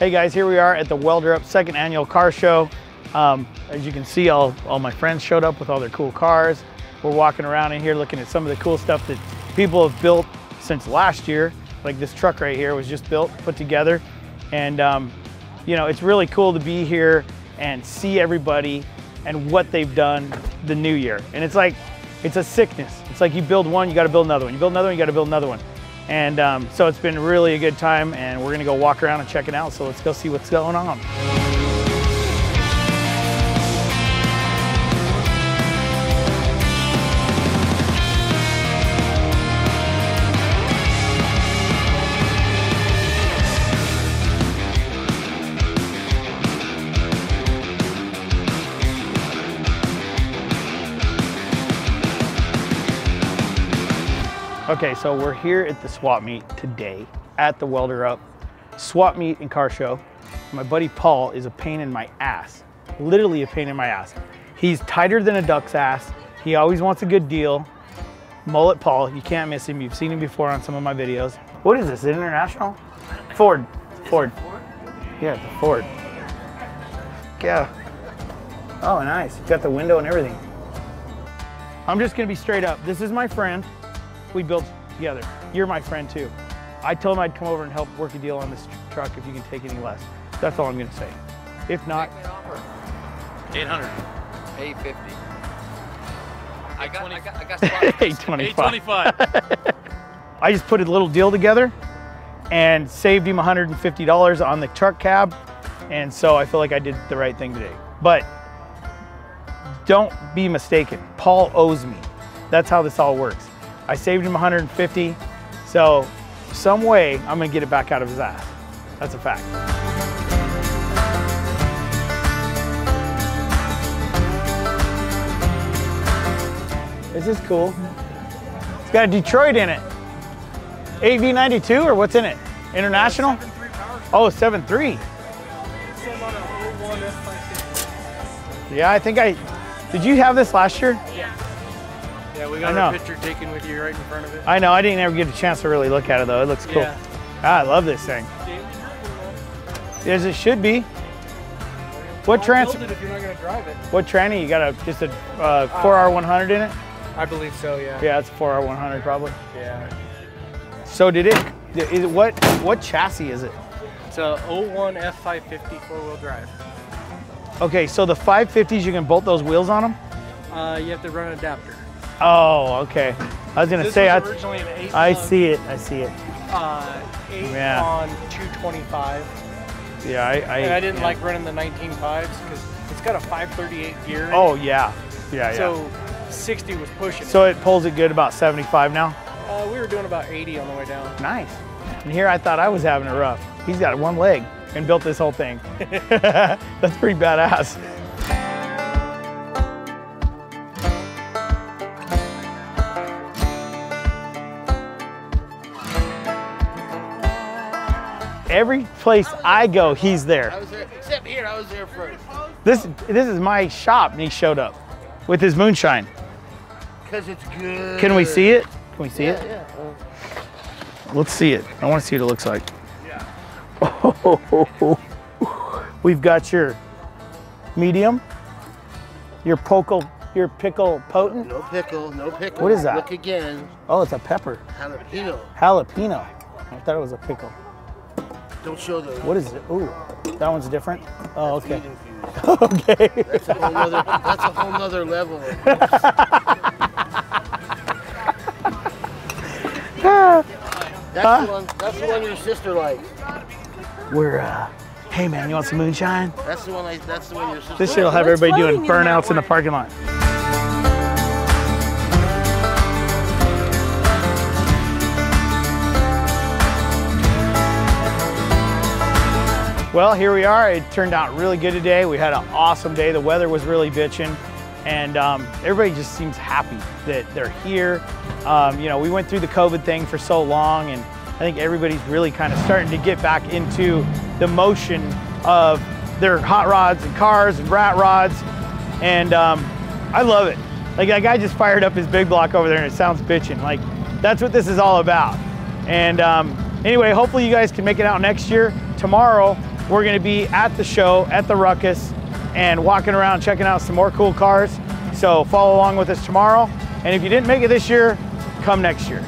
Hey guys, here we are at the Welder Up second annual car show. Um, as you can see, all, all my friends showed up with all their cool cars. We're walking around in here looking at some of the cool stuff that people have built since last year. Like this truck right here was just built, put together. And um, you know, it's really cool to be here and see everybody and what they've done the new year. And it's like, it's a sickness. It's like you build one, you gotta build another one. You build another one, you gotta build another one. And um, so it's been really a good time and we're gonna go walk around and check it out. So let's go see what's going on. Okay, so we're here at the swap meet today at the Welder Up swap meet and car show. My buddy Paul is a pain in my ass, literally a pain in my ass. He's tighter than a duck's ass. He always wants a good deal. Mullet Paul, you can't miss him. You've seen him before on some of my videos. What is this, international? Ford, Ford. Yeah, a Ford. Yeah. Oh, nice. Got the window and everything. I'm just gonna be straight up. This is my friend we built together. You're my friend too. I told him I'd come over and help work a deal on this tr truck if you can take any less. That's all I'm gonna say. If not, 800. 850. I got, I got, I got 825. 825. I just put a little deal together and saved him $150 on the truck cab. And so I feel like I did the right thing today. But don't be mistaken. Paul owes me. That's how this all works. I saved him 150. So some way I'm gonna get it back out of his ass. That's a fact. This is cool. It's got a Detroit in it. 8V92 or what's in it? International? Oh, 7.3. Yeah, I think I, did you have this last year? Yeah, we I got know. our picture taken with you right in front of it. I know, I didn't ever get a chance to really look at it though. It looks cool. Yeah. Ah, I love this thing. As it should be. What trans, if you're not gonna drive it. what tranny? You got a, just a uh, 4R100 in it? I believe so. Yeah. Yeah, it's a 4R100 probably. Yeah. So did it, is it, what, what chassis is it? It's a 01 F550 four-wheel drive. Okay, so the 550s, you can bolt those wheels on them? Uh, you have to run an adapter. Oh, okay. I was gonna This say, was I, an eight. I see it, I see it. Uh, eight Yeah. on 225. Yeah, I, I, and I didn't yeah. like running the 19.5s because it's got a 538 gear. Oh, yeah, yeah, yeah. So 60 was pushing So it. it pulls it good about 75 now? Uh, we were doing about 80 on the way down. Nice. And here I thought I was having it rough. He's got one leg and built this whole thing. That's pretty badass. Every place I go, he's there. I was there, except here, I was there first. This this is my shop, and he showed up with his moonshine. Because it's good. Can we see it? Can we see Yeah, it? yeah. Let's see it. I want to see what it looks like. Yeah. Oh, we've got your medium, your pokel, your pickle potent. No pickle, no pickle. What is that? Look again. Oh, it's a pepper, Jalapeno. jalapeno. I thought it was a pickle. Don't show the. What is it? Ooh, that one's different. Oh, okay. Weed. Okay. That's a whole nother. That's a whole nother level. That's the one. That's the one your sister likes. We're, uh, hey man, you want some moonshine? That's the one. I, that's the one your sister. This shit will have everybody doing floating in burnouts in the parking lot. Well, here we are. It turned out really good today. We had an awesome day. The weather was really bitching, and um, everybody just seems happy that they're here. Um, you know, we went through the COVID thing for so long, and I think everybody's really kind of starting to get back into the motion of their hot rods and cars and rat rods, and um, I love it. Like that guy just fired up his big block over there, and it sounds bitching. Like that's what this is all about. And um, anyway, hopefully you guys can make it out next year. Tomorrow we're gonna be at the show, at the Rukkus, and walking around checking out some more cool cars. So follow along with us tomorrow. And if you didn't make it this year, come next year.